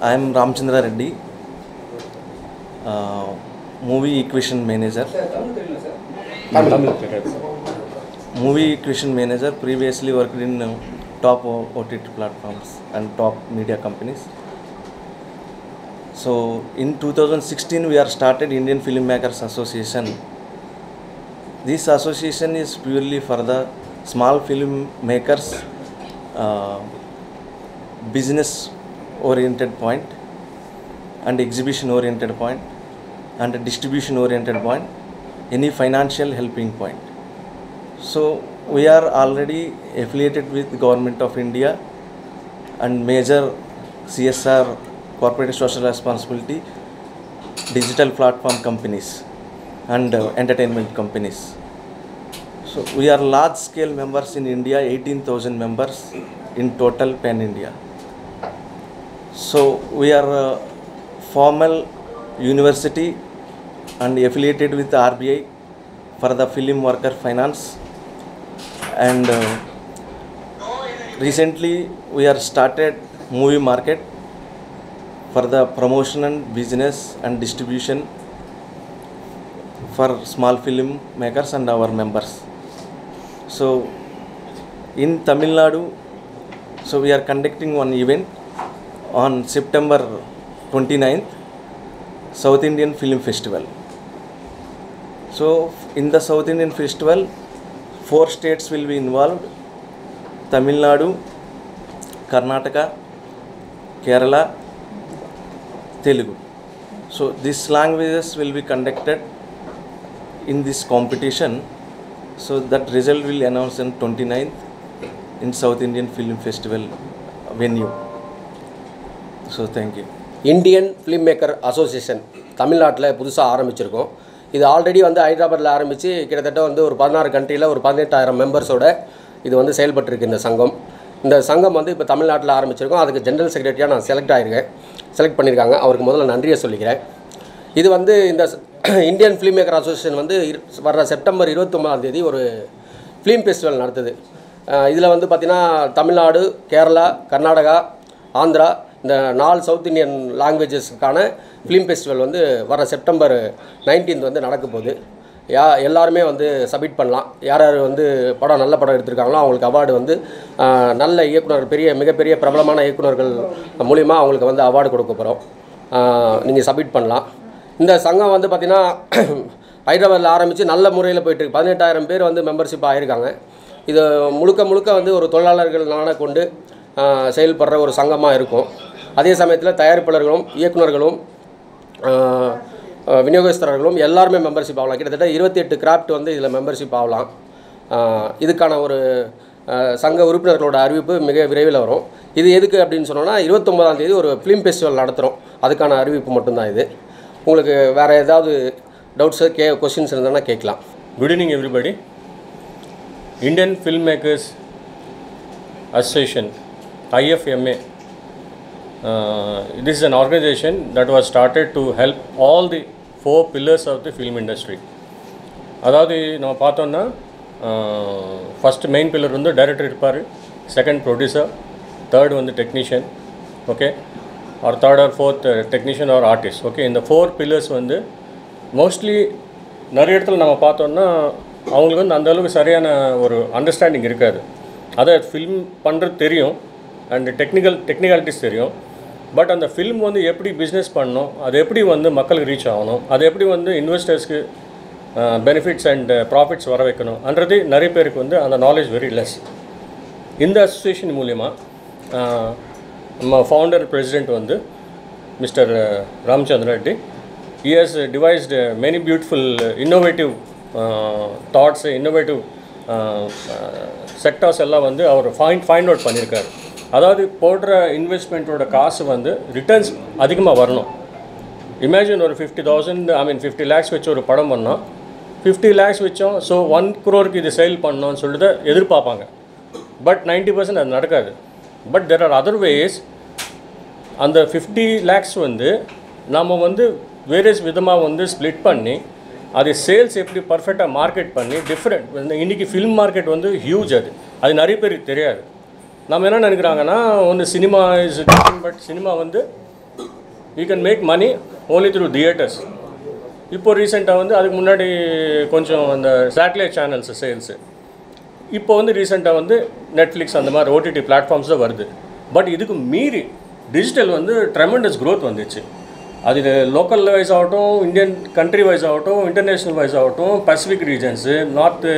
I am Ramchandra Reddy, uh, movie equation manager. Movie equation manager previously worked in uh, top O- OTT platforms and top media companies. So in 2016 we are started Indian Filmmakers Association. This association is purely for the small filmmakers uh, business oriented point and exhibition oriented point and distribution oriented point any financial helping point so we are already affiliated with government of india and major csr corporate social responsibility digital platform companies and uh, entertainment companies so we are large scale members in India, 18,000 members in total pan India. So we are a formal university and affiliated with RBI for the film worker finance and uh, recently we are started movie market for the promotion and business and distribution for small film makers and our members. So in Tamil Nadu, so we are conducting one event on September 29th, South Indian Film Festival. So in the South Indian Festival, four states will be involved: Tamil Nadu, Karnataka, Kerala, Telugu. So these languages will be conducted in this competition. So that result will announce on 29th in South Indian Film Festival venue. So thank you Indian film maker association தமிழ்நாட்டில் புதுசாக ஆரம்பிச்சிருக்கோம். இது already வந்து ஹைதராபாத்தில் ஆரம்பித்து கிட்டத்தட்ட வந்து ஒரு பதினாறு கண்ட்ரியில் ஒரு பதினெட்டாயிரம் மெம்பர்ஸோட இது வந்து செயல்பட்டுருக்கு இந்த சங்கம். இந்த சங்கம் வந்து இப்போ தமிழ்நாட்டில் ஆரம்பிச்சிருக்கோம். அதுக்கு ஜென்ரல் செக்ரட்டரியாக நான் செலக்ட் ஆகிருக்கேன் செலக்ட் பண்ணியிருக்காங்க. அவருக்கு முதல்ல நன்றியை சொல்லிக்கிறேன். இது வந்து இந்த இந்தியன் ஃபிலிம் மேக்கர் அசோசியேஷன் வந்து இரு- வர்ற செப்டம்பர் இருபத்தொம்பதாம் தேதி ஒரு ஃபிலிம் ஃபெஸ்டிவல் நடத்துது. இதில் வந்து பார்த்திங்கன்னா தமிழ்நாடு கேரளா கர்நாடகா ஆந்திரா இந்த நாலு சவுத் இந்தியன் லாங்குவேஜஸ்க்கான ஃபிலிம் ஃபெஸ்டிவல் வந்து வர செப்டம்பர் 19th வந்து நடக்க போகுது. யா எல்லாருமே வந்து சப்மிட் பண்ணலாம். யார் யார் வந்து படம் நல்ல படம் எடுத்திருக்காங்களோ அவங்களுக்கு அவார்டு வந்து நல்ல இயக்குனர் பெரிய மிகப்பெரிய பிரபலமான இயக்குனர்கள் மூலிமா அவங்களுக்கு வந்து அவார்டு கொடுக்க போகிறோம் நீங்கள் சப்மிட் பண்ணலாம். இந்த சங்கம் வந்து பார்த்திங்கன்னா ஹைதராபாத்தில் ஆரம்பித்து நல்ல முறையில் போயிட்டுருக்கு பதினெட்டாயிரம் பேர் வந்து மெம்பர்ஷிப் ஆகியிருக்காங்க இது முழுக்க முழுக்க வந்து ஒரு தொழிலாளர்கள் நாட கொண்டு செயல்படுற ஒரு சங்கமாக இருக்கும். அதே சமயத்தில் தயாரிப்பாளர்களும் இயக்குனர்களும் விநியோகஸ்தர்களும் எல்லாருமே மெம்பர்ஷிப் ஆகலாம். கிட்டத்தட்ட இருபத்தி எட்டு கிராஃப்ட் வந்து இதில் மெம்பர்ஷிப் ஆகலாம். இதுக்கான ஒரு சங்க உறுப்பினர்களோட அறிவிப்பு மிக விரைவில் வரும். இது எதுக்கு அப்படின்னு சொன்னோன்னா இருபத்தொம்போதாம் தேதி ஒரு ஃபிலிம் ஃபெஸ்டிவல் நடத்துகிறோம் அதுக்கான அறிவிப்பு மட்டும்தான் இது. உங்களுக்கு வேறு ஏதாவது டவுட்ஸு கே கொஸ்டின்ஸ் இருந்ததுன்னா கேட்கலாம். Good evening everybody Indian film makers association IFMA Uh, this is an organization that was started to help all the four pillars of the film industry. அதாவது நம்ம பார்த்தோன்னா ஃபஸ்ட்டு மெயின் பில்லர் வந்து director இருப்பார் second producer third வந்து technician okay or third or fourth technician or artist okay இந்த four pillars வந்து mostly நிறைய இடத்துல நம்ம பார்த்தோன்னா அவங்களுக்கு வந்து அந்தளவுக்கு சரியான ஒரு அண்டர்ஸ்டாண்டிங் இருக்காது. அதை ஃபில்ம் பண்ணுறது தெரியும் அண்ட் டெக்னிக்கல் டெக்னிக்காலிட்டிஸ் தெரியும். பட் அந்த ஃபில்ம் வந்து எப்படி பிஸ்னஸ் பண்ணணும் அது எப்படி வந்து மக்களுக்கு ரீச் ஆகணும் அது எப்படி வந்து இன்வெஸ்டர்ஸ்க்கு பெனிஃபிட்ஸ் அண்ட் ப்ராஃபிட்ஸ் வர வைக்கணும்ன்றது நிறைய பேருக்கு வந்து அந்த நாலேஜ் வெரி லெஸ் இந்த அசோசியேஷன் மூலிமா நம்ம ஃபவுண்டர் பிரசிடெண்ட் வந்து mister Ramachandra Reddy he has devised beautiful many beautiful innovative innovative uh, thoughts innovative sectors எல்லாம் வந்து அவர் ஃபைண்ட் ஃபைண்ட் அவுட் பண்ணியிருக்காரு அதாவது போடுற இன்வெஸ்ட்மெண்ட்டோட காசு வந்து ரிட்டர்ன்ஸ் அதிகமாக வரணும். இமேஜின் ஒரு fifty thousand I mean fifty lakhs வச்சு ஒரு படம் பண்ணோம் ஃபிஃப்டி லேக்ஸ் வச்சோம் ஸோ ஒன் குரோருக்கு இது சேல் பண்ணோன்னு சொல்லிட்டு எதிர்பார்ப்பாங்க. பட் 90% பர்சன்ட் அது நடக்காது. But there are other ways அந்த ஃபிஃப்டி லேக்ஸ் வந்து நம்ம வந்து வேரியஸ் விதமாக வந்து ஸ்ப்ளிட் பண்ணி அது சேல்ஸ் எப்படி பர்ஃபெக்டாக மார்க்கெட் பண்ணி டிஃப்ரெண்ட் இன்றைக்கி ஃபிலிம் மார்க்கெட் வந்து ஹியூஜ் அது. அது நிறைய பேருக்கு தெரியாது. நம்ம என்ன நினைக்கிறாங்கன்னா ஒன்று சினிமா இஸ் பட் சினிமா வந்து you can make money only through theatres இப்போ ரீசெண்டாக வந்து அதுக்கு முன்னாடி கொஞ்சம் அந்த சேட்டலைட் சேனல்ஸு சேல்ஸு இப்போ வந்து ரீசெண்டாக வந்து நெட்ஃப்ளிக்ஸ் அந்த மாதிரி ஓடிடி பிளாட்ஃபார்ம்ஸ் தான் வருது. பட் இதுக்கு மீறி டிஜிட்டல் வந்து ட்ரெமெண்டஸ் க்ரோத் வந்துச்சு. அது லோக்கல் வைஸ் ஆகட்டும் இந்தியன் கண்ட்ரி வைஸ் ஆகட்டும் இன்டர்நேஷ்னல் வைஸ் ஆகட்டும் Pacific regions north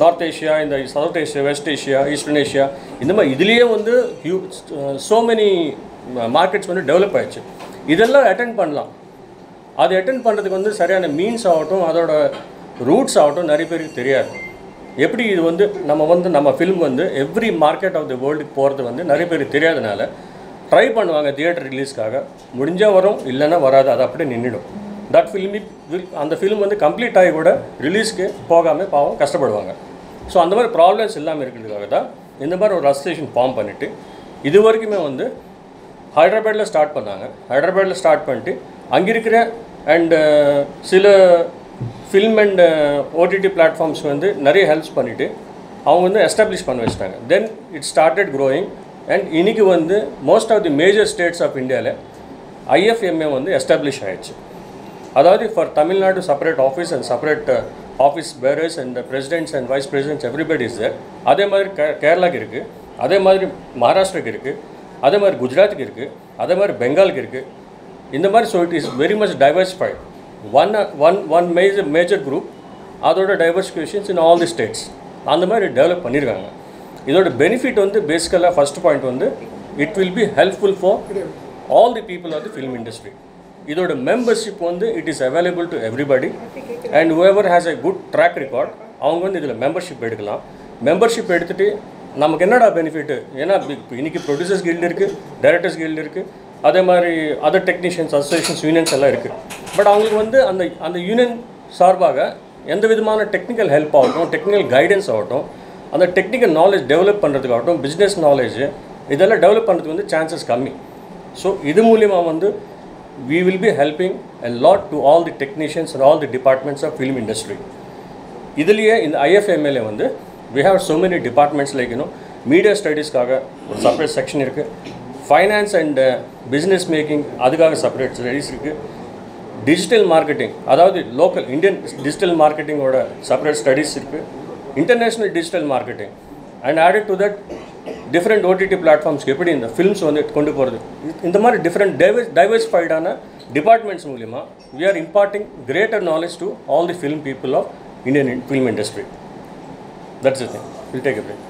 north Asia இந்த south Asia west Asia eastern Asia இந்த மாதிரி இதுலேயே வந்து ஹியூ ஸோ மெனி மார்க்கெட்ஸ் வந்து டெவலப் ஆயிடுச்சு. இதெல்லாம் அட்டென்ட் பண்ணலாம். அது அட்டென்ட் பண்ணுறதுக்கு வந்து சரியான மீன்ஸ் ஆகட்டும் அதோட ரூட்ஸ் ஆகட்டும் நிறைய பேருக்கு தெரியாது. எப்படி இது வந்து நம்ம வந்து நம்ம ஃபிலிம் வந்து எவ்ரி மார்க்கெட் ஆஃப் தி வேர்ல்டுக்கு போகிறது வந்து நிறைய பேருக்கு தெரியாதனால ட்ரை பண்ணுவாங்க தியேட்டர் ரிலீஸ்க்காக முடிஞ்சால் வரும் இல்லைன்னா வராது அது அப்படியே நின்றுடும் தட் ஃபிலிம் வில் அந்த ஃபிலிம் வந்து கம்ப்ளீட் ஆகி கூட ரிலீஸ்க்கு போகாமல் பாவம் கஷ்டப்படுவாங்க. ஸோ அந்த மாதிரி ப்ராப்ளம்ஸ் இல்லாமல் இருக்கிறதுக்காக தான் இந்த மாதிரி ஒரு அசோசியேஷன் ஃபார்ம் பண்ணிவிட்டு இது வரைக்குமே வந்து ஹைதராபாத்தில் ஸ்டார்ட் பண்ணாங்க. ஹைதராபாத்தில் ஸ்டார்ட் பண்ணிட்டு அங்கே இருக்கிற அண்டு uh, சில ஃபில்ம் அண்ட் ஓடிடி பிளாட்ஃபார்ம்ஸ் வந்து நிறைய ஹெல்ப்ஸ் பண்ணிவிட்டு அவங்க வந்து எஸ்டாப்ளிஷ் பண்ண வச்சிட்டாங்க. Then it started growing and இன்றைக்கி வந்து most of the major states of இந்தியாவில் ஐஎஃப்எம்ஏ வந்து எஸ்டாப்ளிஷ் ஆயிடுச்சு. அதாவது for Tamil Nadu separate office and separate office bearers and presidents and vice presidents everybody is there அதே மாதிரி கே கேரளாக்கு இருக்குது அதே மாதிரி மகாராஷ்டிராக்கு இருக்குது அதே மாதிரி குஜராத்துக்கு இருக்குது அதே மாதிரி பெங்காலுக்கு இருக்குது இந்த மாதிரி so it is very much diversified one one one major major group அதோட diversifications in all the states அந்த மாதிரி டெவலப் பண்ணியிருக்காங்க இதோட பெனிஃபிட் வந்து பேசிக்கலாக ஃபர்ஸ்ட் பாயிண்ட் வந்து it will be helpful for all the people of the film industry இதோட membership வந்து it is available to everybody and whoever has a good track record அவங்க வந்து இதில் மெம்பர்ஷிப் எடுக்கலாம். மெம்பர்ஷிப் எடுத்துகிட்டு நமக்கு என்னடா பெனிஃபிட்டு ஏன்னா இப்போ இன்னைக்கு ப்ரொடியூசர்ஸ் கில்டு இருக்குது டைரக்டர்ஸ் கில்டு இருக்குது அதே மாதிரி அதர் டெக்னீஷியன்ஸ் அசோசியேஷன்ஸ் யூனியன்ஸ் எல்லாம் இருக்குது பட் அவங்களுக்கு வந்து அந்த அந்த யூனியன் சார்பாக எந்த விதமான டெக்னிக்கல் ஹெல்ப் ஆகட்டும் டெக்னிக்கல் கைடன்ஸ் ஆகட்டும் அந்த டெக்னிக்கல் நாலேஜ் டெவலப் பண்ணுறதுக்காகட்டும் பிஸ்னஸ் நாலேஜ் இதெல்லாம் டெவலப் பண்ணுறதுக்கு வந்து சான்சஸ் கம்மி. ஸோ இது மூலிமா வந்து we will be helping a lot to all the technicians and all the departments of film industry இதுலேயே இந்த ஐஎஃப்எம்எல்ஏ வந்து we have so many departments like இன்னும் மீடியா ஸ்டடீஸ்க்காக ஒரு செப்பரேட் செக்ஷன் இருக்குது ஃபைனான்ஸ் அண்ட் பிஸ்னஸ் மேக்கிங் அதுக்காக separate studies இருக்குது digital marketing அதாவது லோக்கல் இந்தியன் டிஜிட்டல் மார்க்கெட்டிங்கோட செப்பரேட் ஸ்டடீஸ் இருக்குது international digital marketing and added to that different OTT பிளாட்ஃபார்ம்ஸ்க்கு எப்படி இந்த ஃபில்ம்ஸ் வந்து கொண்டு போகிறது இந்த மாதிரி டிஃப்ரெண்ட் டைவர்ஸ் டைவர்ஸ்ஃபைடான டிபார்ட்மெண்ட்ஸ் மூலிமா we are imparting greater knowledge to all the film people of Indian film industry that's it will take a break